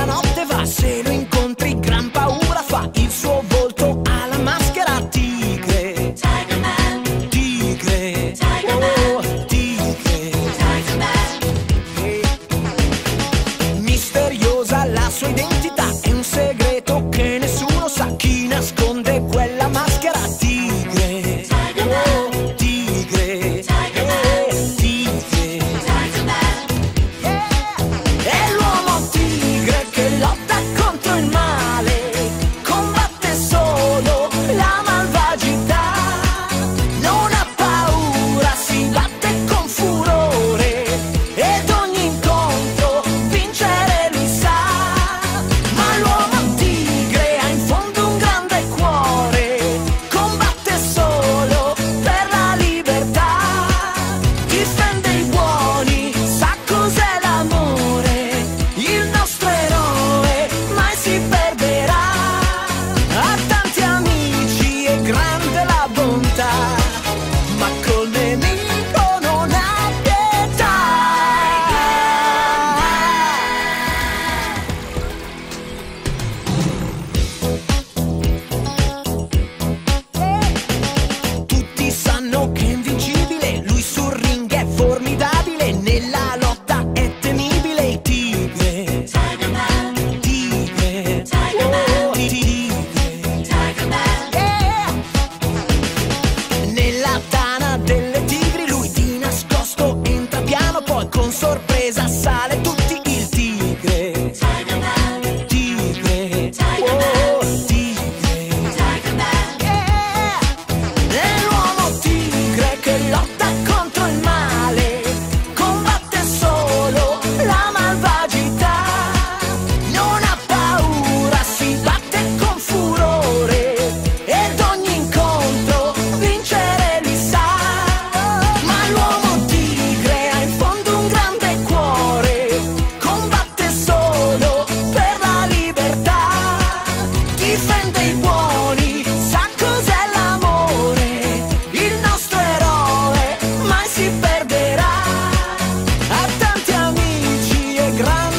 la notte va, se lo incontri gran paura fa, il suo volto alla maschera tigre. Tiger Tigre. Oh, tigre. Misteriosa la sua identità, è un segreto che nessuno sa chi nasconde quella maschera. sorpresa, sala. gran